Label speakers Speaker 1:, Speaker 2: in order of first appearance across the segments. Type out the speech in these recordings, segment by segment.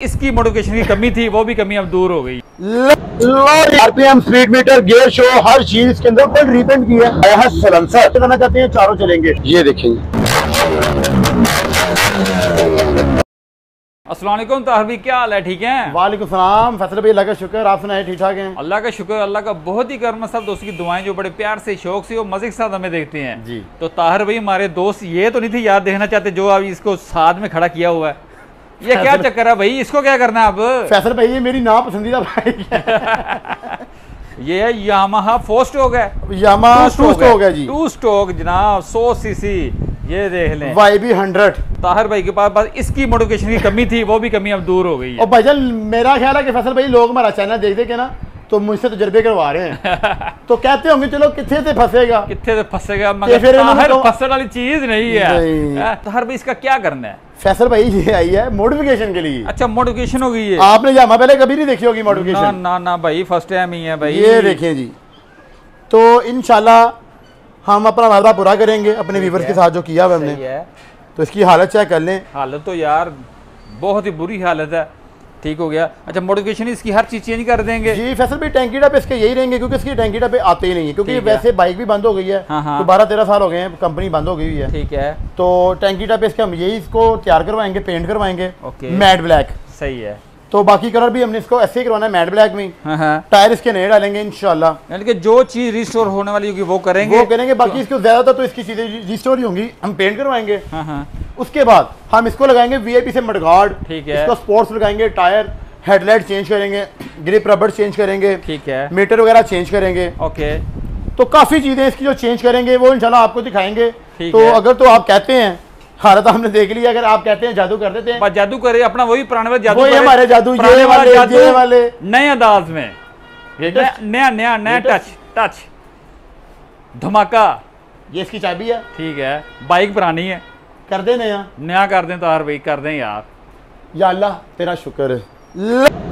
Speaker 1: इसकी मोटिवेशन की कमी थी वो भी कमी अब दूर हो गई।
Speaker 2: RPM speed meter gear show हर चीज़ इसके अंदर फुल रिपेंट किया है? आया है करना चाहते हैं चारों चलेंगे। ये देखेंगे।
Speaker 1: असलम ताहर भी क्या हाल है? ठीक है?
Speaker 2: वालेकुम सलाम फैसल भाई अल्लाह का शुक्र आप सुनाए ठीक ठाक हैं?
Speaker 1: अल्लाह का शुक्र अल्लाह का बहुत ही कर्म है, सब दोस्तों की दुआएँ जो बड़े प्यार से शौक से और मज़े के साथ हमें देखते हैं।
Speaker 2: जी।
Speaker 1: तो ताहर भाई हमारे दोस्त ये तो नहीं थे याद देखना चाहते जो अभी इसको साथ में खड़ा किया हुआ है। ये क्या चक्कर है भाई? इसको क्या करना है अब?
Speaker 2: फैसल भाई ये मेरी ना पसंदीदा बाइक है।
Speaker 1: ये है यामाहा फोर स्ट्रोक है।
Speaker 2: यामा टू स्टोक है। जी।
Speaker 1: टू स्टोक जनाब 100 सीसी ये देख लें।
Speaker 2: वाई बी हंड्रेड
Speaker 1: ताहर भाई के पास बस इसकी मोटिवेशन की कमी थी वो भी कमी अब दूर हो गई है।
Speaker 2: और भाईजान मेरा ख्याल है कि फैसल भाई लोग हमारा चैनल देख देखे के ना तो मुझसे तजर्बे करवा रहे हैं। तो कहते होंगे चलो कितने से फंसेगा?
Speaker 1: कितने से फंसेगा मगर
Speaker 2: फिर इन्होंने तो-
Speaker 1: फंसने वाली चीज़ नहीं है।
Speaker 2: नहीं।
Speaker 1: हैं? ताहिर भाई इसका क्या करना है?
Speaker 2: फैसल भाई ये आई है मोडिफिकेशन के लिए।
Speaker 1: अच्छा मोटिवेशन हो गई है
Speaker 2: आपने यामा पहले कभी नहीं देखी होगी
Speaker 1: ना
Speaker 2: मोडिफिकेशन?
Speaker 1: ना ना भाई फ़र्स्ट टाइम ही है भाई।
Speaker 2: ये देखें जी। तो इनशाला हम अपना वादा पूरा करेंगे अपने व्यूवर्स के साथ जो किया हमने। तो इसकी हालत चेक कर लें।
Speaker 1: हालत तो यार बहुत ही बुरी हालत है। ठीक हो गया। अच्छा मोटिवेशन इसकी हर चीज़ चेंज कर देंगे।
Speaker 2: जी फैसल भाई टैंकी डब्बे इसके यही रहेंगे क्योंकि इसकी टैंकी डब्बे आते ही नहीं है क्योंकि वैसे बाइक भी बंद हो गई है।
Speaker 1: हाँ, हाँ।
Speaker 2: तो बारह तेरह साल हो गए हैं कंपनी बंद हो गई हुई है।
Speaker 1: ठीक है।
Speaker 2: तो टैंकी डब्बे इसके हम यही इसको तैयार करवाएँगे पेंट करवाएँगे। मैट ब्लैक
Speaker 1: सही है।
Speaker 2: तो बाकी कलर भी हमने इसको ऐसे ही करवाना है मैट ब्लैक में।
Speaker 1: हाँ हाँ।
Speaker 2: टायर इसके नए डालेंगे इनशाला
Speaker 1: यानी कि जो चीज़ रिस्टोर होने वाली होगी वो करेंगे।
Speaker 2: वो करेंगे बाकी इसको ज़्यादातर तो इसकी चीज़ें रिस्टोर ही होंगी। हम पेंट करवाएँगे।
Speaker 1: हाँ हाँ।
Speaker 2: उसके बाद हम इसको लगाएँगे वीआईपी से मडगार्ड
Speaker 1: ठीक है।
Speaker 2: इसको स्पोर्ट्स लगाएँगे टायर हेडलाइट चेंज करेंगे ग्रिप रबर चेंज करेंगे
Speaker 1: ठीक है।
Speaker 2: मीटर वगैरह चेंज करेंगे।
Speaker 1: ओके
Speaker 2: तो काफ़ी चीज़ें इसकी जो चेंज करेंगे वो इंशाल्लाह आपको दिखाएँगे। तो अगर तो आप कहते हैं हालत हमने देख लिया अगर आप कहते हैं जादू कर देते हैं।
Speaker 1: जादू करे अपना वही पुराने वाले जादू
Speaker 2: वही हमारे जादू, ये वाले,
Speaker 1: जादू,
Speaker 2: ये वाले।
Speaker 1: नए अंदाज में। नया नया नया टच टच धमाका।
Speaker 2: ये इसकी चाबी है।
Speaker 1: ठीक है। बाइक पुरानी है।
Speaker 2: कर दे नया
Speaker 1: नया कर दें तो हर भाई कर दें यार
Speaker 2: या अल्लाह तेरा शुक्र है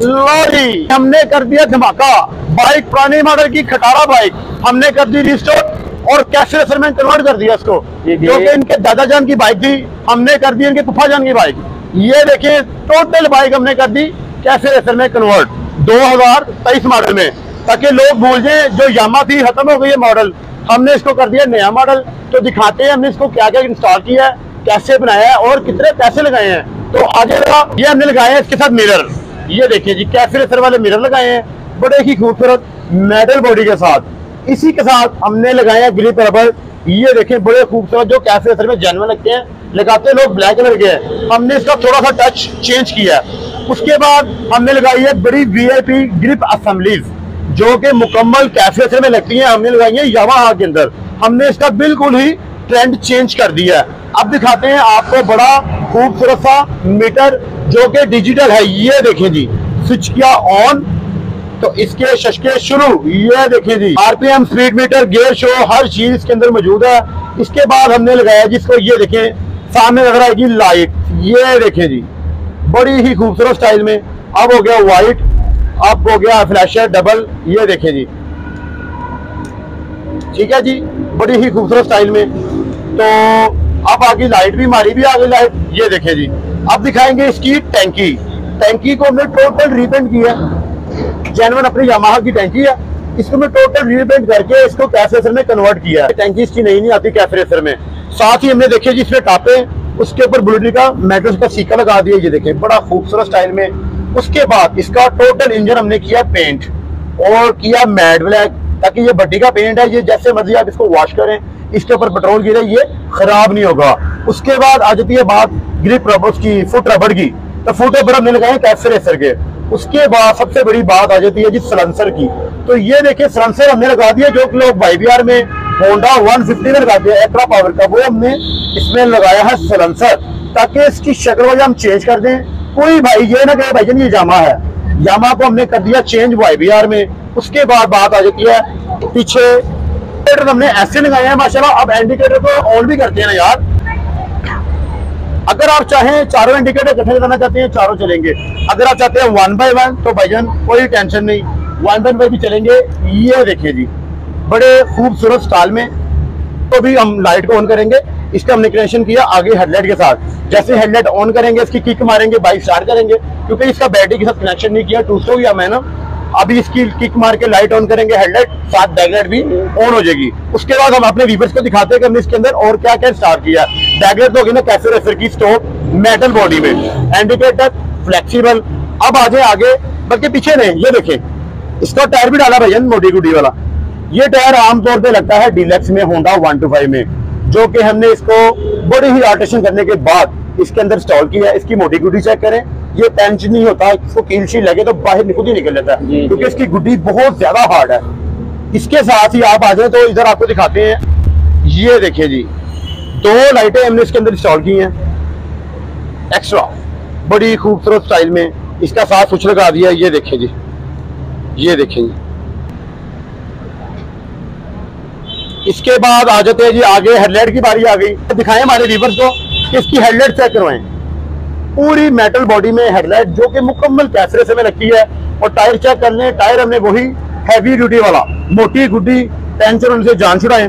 Speaker 2: लो जी हमने कर दिया धमाका बाइक पुराने मॉडल की खटारा बाइक हमने कर दी रिस्टोर और कैश रेसर में कन्वर्ट कर दिया इसको
Speaker 1: ये
Speaker 2: जो कि इनके दादा जान की बाइक थी हमने कर दी इनके पुफा जान की बाइक ये देखिए टोटल बाइक हमने कर दी कैश रेसर में कन्वर्ट 2023 मॉडल में ताकि लोग भूल जाए जो यामा थी खत्म हो गई है मॉडल हमने इसको कर दिया नया मॉडल तो दिखाते हैं हमने इसको क्या क्या इंस्टॉल किया है कैसे बनाया है और कितने पैसे लगाए हैं। तो आगे ये हमने लगाए हैं इसके साथ मिरर ये देखिए जी, कैफ़े रेसर वाले मिरर लगाए हैं। बड़े ही खूबसूरत मेटल बॉडी के साथ। इसी के साथ हमने लगाए हैं ग्रिप रबर ये देखें, बड़े खूबसूरत जो कैफ़े रेसर में जानवर लगते हैं। लगाते लोग ब्लैक कलर के। हैं हमने इसका थोड़ा सा टच चेंज किया है। उसके बाद हमने लगाई है बड़ी वीआईपी ग्रिप असेंबलीज जो कि मुकम्मल कैफ़े रेसर में लगती हैं। हमने लगाई है यामाहा के अंदर। हमने इसका बिल्कुल ही ट्रेंड चेंज कर दिया है। अब दिखाते हैं आपको बड़ा खूबसूरत सा मीटर जो कि डिजिटल है, ये देखें जी। स्विच किया ऑन तो इसके शशके शुरू, ये देखें जी। RPM speed meter gear show हर चीज़ इसके अंदर मौजूद है। इसके बाद हमने लगाया जिसको ये देखें, सामने नज़र आएगी लाइट ये देखें जी। बड़ी ही खूबसूरत स्टाइल में। अब हो गया व्हाइट अब हो गया फ्लैशर डबल ये देखें जी। ठीक है जी? बड़ी ही खूबसूरत स्टाइल में। तो अब आगे लाइट भी मारी भी, आगे लाइट। ये देखें जी, अब दिखाएँगे इसकी टैंकी। टैंकी को हमने टोटल रिपेंट किया जैनवन अपनी यामाहा की टैंकी है। इसको मैं टोटल रिपेंट करके इसको कैफरेसर में कन्वर्ट किया है। टैंकी इसकी नई नहीं आती कैफरेसर में। साथ ही हमने देखे जिसमें टापे, उसके ऊपर बुलेटी का मेटल का सीका लगा दिया। ये देखें, बड़ा खूबसूरत स्टाइल में। उसके बाद इसका टोटल इंजन हमने किया पेंट और किया मैट ब्लैक ताकि ये बड्डी का पेंट है। ये जैसे मर्ज़ी आप इसको वॉश करें। इसके ऊपर पेट्रोल गिरे, ये खराब नहीं होगा। उसके बाद आ जाती है बात ग्रिप रबर की फुट रबर की। तो फुट रबर हमने लगाए कैप्सर रेसर के। उसके बाद सबसे बड़ी बात आ जाती है जी सलेंसर की। तो ये देखिए सलेंसर हमने लगा दिया, जो कि लोग बाईबीआर में होंडा 150 में लगाते हैं एक्ट्रा पावर का, वो हमने इसमें लगाया है सलेंसर ताकि इसकी शक्ल वजह हम चेंज कर दें। कोई भाई ये ना कहे भाईजान ये जामा है। यामा को हमने कर दिया चेंज वाईबीआर में। उसके बाद बात आ जाती है, पीछे इंडिकेटर हमने ऐसे लगाए हैं, माशाल्लाह। अब इंडिकेटर को ऑन भी करते हैं ना यार। अगर आप चाहें, चारों इंडिकेटर इकट्ठे लगाना चाहते हैं, चारों चलेंगे। अगर आप चाहते हैं वन बाय वन तो भाईजान कोई टेंशन नहीं। वन बाय वन भी चलेंगे। ये देखिए जी, बड़े खूबसूरत स्टाइल में तो भी हम लाइट को ऑन करेंगे। इसका हमने कनेक्शन किया आगे हेडलाइट के साथ। जैसे हेडलाइट ऑन करेंगे, इसकी किक मारेंगे बाइक स्टार्ट करेंगे। क्योंकि इसका बैटरी के साथ कनेक्शन नहीं किया। टू स्ट्रोक या मैं ना। अभी इसकी किक मार के लाइट ऑन करेंगे हेडलाइट साथ बैकलाइट भी ऑन हो जाएगी। उसके बाद हम अपने व्यूवर्स को दिखाते हैं कि हमने इसके अंदर और क्या क्या स्टार्ट किया बैकलाइट तो होगी ना कैसे रेसर की स्टॉप मेटल बॉडी में। इंडिकेटर फ्लेक्सिबल अब आ जाए आगे, बल्कि पीछे नहीं, ये देखें। इसका टायर भी डाला भैया, मोटी गुडी वाला। ये टायर आमतौर पर लगता है डीलक्स में होंडा वन टू फाइव में, जो कि हमने इसको बड़ी ही आर्टेशन करने के बाद इसके अंदर स्टॉल किया है। इसकी मोटी गुडी चेक करें। ये पेंच नहीं होता इसको कील शील लगे तो बाहर खुद ही निकल जाता है। क्योंकि। इसकी गुड्डी बहुत ज़्यादा हार्ड है। इसके साथ ही आप आ जाए तो इधर आपको दिखाते हैं। ये देखिए जी दो लाइटें हमने इसके अंदर इंस्टॉल की हैं। एक्स्ट्रा बड़ी खूबसूरत स्टाइल में। इसका साथ स्विच लगा दिया ये देखिए जी। ये देखिए जी। इसके बाद आ जाते हैं जी आगे हेडलाइट की बारी आ गई। दिखाएँ हमारे व्यूवर्स को कि इसकी हेडलाइट चेक करवाएँ। पूरी मेटल बॉडी में हेडलाइट जो कि मुकम्मल कैसरे से में रखी है और टायर चेक कर लें टायर हमने वही हैवी ड्यूटी वाला, मोटी गुड्डी टेंशन उनसे जान छुड़ाएँ,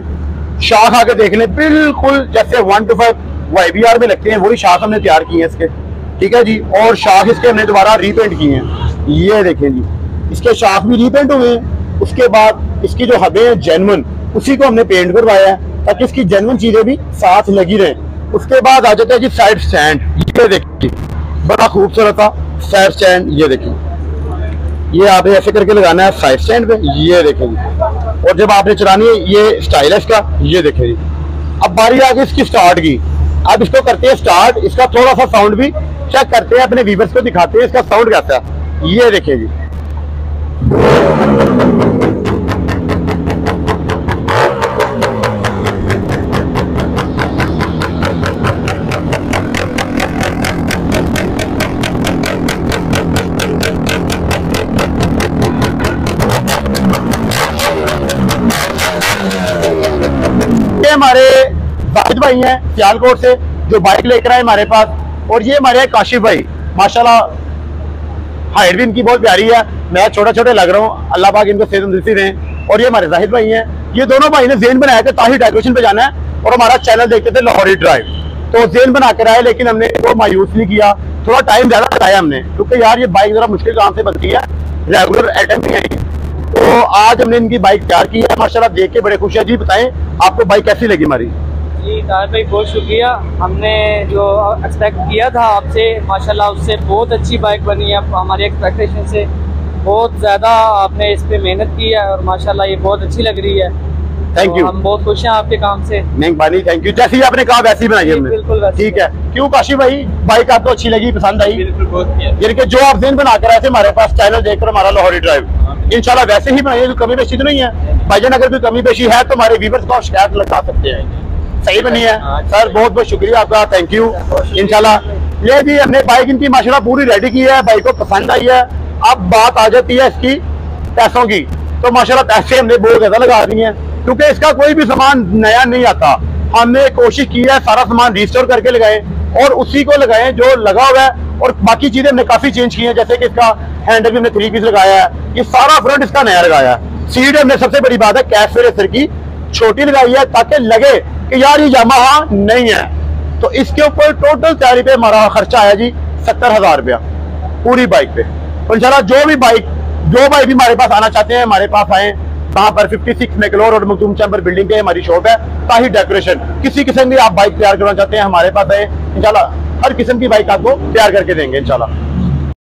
Speaker 2: शाख आके देख लें, बिल्कुल जैसे वन टू फाइव वाईबीआर में लगते हैं, वही शाख हमने तैयार की है इसके, ठीक है जी? और शाख इसके हमने दोबारा रीपेंट किए हैं, ये देखें जी, इसके शाख भी रीपेंट हुए हैं, उसके बाद इसकी जो हबें हैं जेनवन उसी को हमने पेंट करवाया है, ताकि इसकी जेनवन चीज़ें भी साथ लगी रहें। उसके बाद आ जाता है जी साइड स्टैंड ये देखिए, बड़ा खूबसूरत था। साइड स्टैंड ये देखिए। ये आपने ऐसे करके लगाना है साइड स्टैंड पे ये देखें और जब आपने चलानी है, ये स्टाइल है इसका ये देखें अब बारी आ गई इसकी स्टार्ट की। अब इसको करते हैं स्टार्ट इसका थोड़ा सा साउंड भी। चेक करते हैं अपने व्यूवर्स को दिखाते हैं इसका साउंड कैसा है। ये देखें भाई हैं सियालकोट से, जो बाइक लेकर आए हमारे पास। और ये हमारे हैं काशिफ भाई। माशाल्लाह हाइट भी इनकी बहुत प्यारी है। मैं छोटे छोटे लग रहा हूँ। अल्लाह पाक इनको सेहत तंदुरुस्ती दें। और ये हमारे जाहिद भाई हैं। ये दोनों भाई ने जेन बनाया था, ताही डेकोरेशन पे जाना है। और हमारा चैनल देखते थे लाहौरी ड्राइव तो जेन बना कर आए, लेकिन हमने वो मायूस नहीं किया। थोड़ा टाइम ज़्यादा लगाया हमने। क्योंकि यार, ये बाइक जरा मुश्किल काम से बनती है। रेगुलर आइटम नहीं आई। तो आज हमने इनकी बाइक तैयार की है। माशाल्लाह, देख के बड़े खुश है। जी बताएँ, आपको बाइक कैसी लगी हमारी?
Speaker 3: जी तार भाई बहुत शुक्रिया। हमने जो एक्सपेक्ट किया था आपसे माशाल्लाह उससे बहुत अच्छी बाइक बनी है। हमारी एक्सपेक्टेशन से बहुत ज़्यादा आपने इस पे मेहनत की है और माशाल्लाह ये बहुत अच्छी लग रही है।
Speaker 2: थैंक
Speaker 3: तो
Speaker 2: यू
Speaker 3: हम बहुत खुश हैं आपके काम से।
Speaker 2: मेहरबानी थैंक यू जैसी आपने कहा वैसी ही बनाई हमने।
Speaker 3: बिल्कुल
Speaker 2: ठीक है। क्यों काशी भाई? बाइक आपको अच्छी लगी पसंद आई?
Speaker 3: बिल्कुल बहुत
Speaker 2: यानी कि जो आप दिन बना कर आए थे हमारे पास चैनल देखकर हमारा लाहौरी ड्राइव इंशाल्लाह वैसे ही बनाइए कोई कमी पेशी तो नहीं है। भाईजान अगर कोई कमी पेशी है तो हमारे व्यूवर्स को आप शिकायत लगा सकते हैं। सही बनी है। सर, बहुत बहुत शुक्रिया आपका। थैंक यू इंशाल्लाह। ये जी हमने बाइक इनकी, माशाल्लाह, पूरी रेडी की है। बाइक को पसंद आई है। अब बात आ जाती है इसकी पैसों की। तो माशाल्लाह, पैसे हमने बहुत ज़्यादा लगा दिए हैं। क्योंकि इसका कोई भी सामान नया नहीं आता। हमने कोशिश की है, सारा सामान रिस्टोर करके लगाए और उसी को लगाए जो लगा हुआ है और बाकी चीज़ें हमने काफ़ी चेंज की हैं। जैसे कि इसका हैंडल भी हमने थ्री पीस लगाया है। ये सारा फ्रंट इसका नया लगाया है। सीट हमने सबसे बड़ी बात है कैश रेसर की। छोटी लगाई है ताकि लगे कि यार ये यामाहा नहीं है। तो इसके ऊपर टोटल तैयारी पे हमारा खर्चा आया जी, सत्तर हज़ार रुपया। पूरी बाइक पे। तो इंशाल्लाह जो भी बाइक जो भाई भी हमारे पास आना चाहते हैं, हमारे पास आए, वहाँ पर 56 मैकलोर और मखदूम चैम्बर बिल्डिंग पे हमारी शॉप है ताही डेकोरेशन किसी किस्म की आप बाइक तैयार करना चाहते हैं, हमारे पास आए, इंशाल्लाह हर किस्म की बाइक आपको तैयार करके देंगे, इंशाल्लाह।